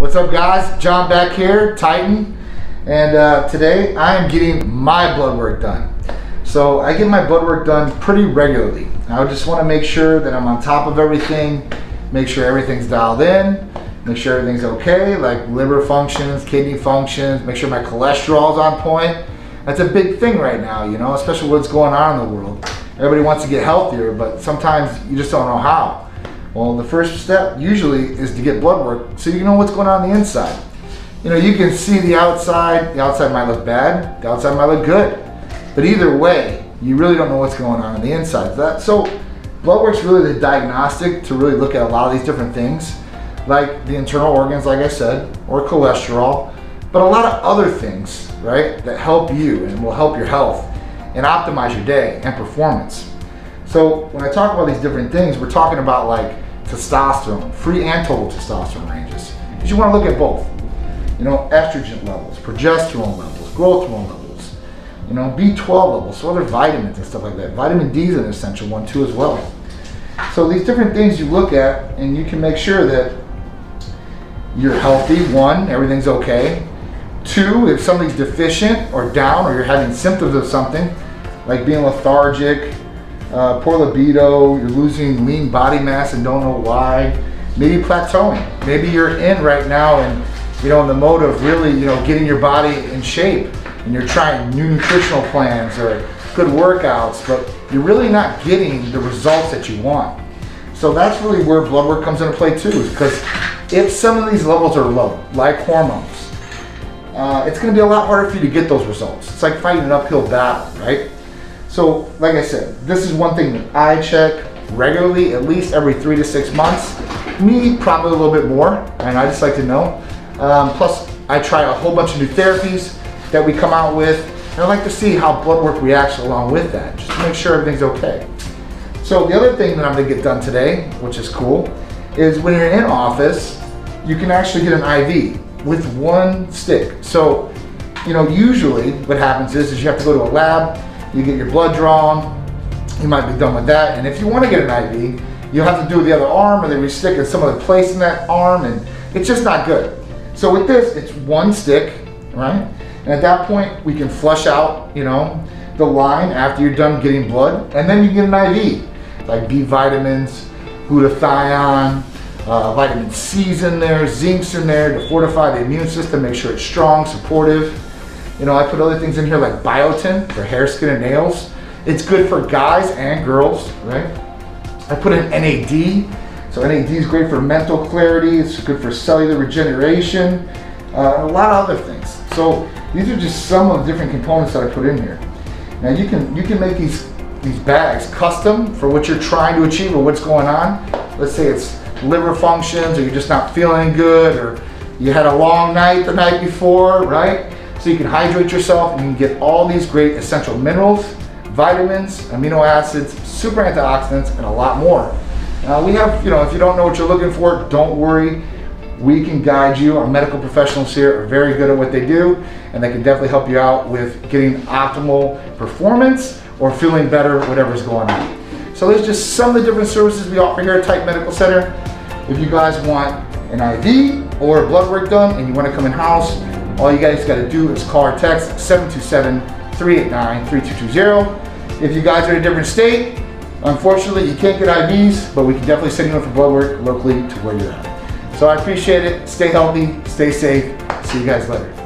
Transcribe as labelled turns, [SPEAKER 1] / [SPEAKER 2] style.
[SPEAKER 1] What's up guys? John back here, Titan. And uh, today I am getting my blood work done. So I get my blood work done pretty regularly. I just want to make sure that I'm on top of everything, make sure everything's dialed in, make sure everything's okay, like liver functions, kidney functions, make sure my cholesterol's on point. That's a big thing right now, you know, especially what's going on in the world. Everybody wants to get healthier, but sometimes you just don't know how. Well, the first step usually is to get blood work so you know what's going on, on the inside. You know, you can see the outside, the outside might look bad, the outside might look good. But either way, you really don't know what's going on on the inside. That, so blood work's really the diagnostic to really look at a lot of these different things, like the internal organs, like I said, or cholesterol, but a lot of other things, right, that help you and will help your health and optimize your day and performance. So when I talk about these different things, we're talking about like testosterone, free and total testosterone ranges. Because you want to look at both. You know, estrogen levels, progesterone levels, growth hormone levels, you know, B12 levels, so other vitamins and stuff like that. Vitamin D is an essential one too as well. So these different things you look at and you can make sure that you're healthy, one, everything's okay. Two, if something's deficient or down or you're having symptoms of something, like being lethargic, uh, poor libido, you're losing lean body mass and don't know why, maybe plateauing. Maybe you're in right now and you know in the mode of really you know getting your body in shape and you're trying new nutritional plans or good workouts, but you're really not getting the results that you want. So that's really where blood work comes into play too, because if some of these levels are low, like hormones, uh, it's going to be a lot harder for you to get those results. It's like fighting an uphill battle, right? So, like I said, this is one thing that I check regularly, at least every three to six months. Me, probably a little bit more, and I just like to know. Um, plus, I try a whole bunch of new therapies that we come out with, and I like to see how blood work reacts along with that, just to make sure everything's okay. So the other thing that I'm gonna get done today, which is cool, is when you're in office, you can actually get an IV with one stick. So, you know, usually what happens is, is you have to go to a lab, you get your blood drawn, you might be done with that. And if you want to get an IV, you'll have to do the other arm and then we stick in some other place in that arm and it's just not good. So with this, it's one stick, right? And at that point, we can flush out, you know, the line after you're done getting blood and then you get an IV, like B vitamins, glutathione, uh, vitamin C's in there, zinc's in there to fortify the immune system, make sure it's strong, supportive. You know, I put other things in here like biotin for hair, skin, and nails. It's good for guys and girls, right? I put in NAD. So NAD is great for mental clarity. It's good for cellular regeneration, uh, a lot of other things. So these are just some of the different components that I put in here. Now you can you can make these these bags custom for what you're trying to achieve or what's going on. Let's say it's liver functions or you're just not feeling good or you had a long night the night before, right? So you can hydrate yourself and you can get all these great essential minerals, vitamins, amino acids, super antioxidants, and a lot more. Now we have, you know, if you don't know what you're looking for, don't worry. We can guide you. Our medical professionals here are very good at what they do, and they can definitely help you out with getting optimal performance or feeling better, whatever's going on. So there's just some of the different services we offer here at Titan Medical Center. If you guys want an IV or blood work done and you want to come in house, all you guys got to do is call or text 727-389-3220. If you guys are in a different state, unfortunately you can't get IVs, but we can definitely send you in for blood work locally to where you're at. So I appreciate it. Stay healthy, stay safe. See you guys later.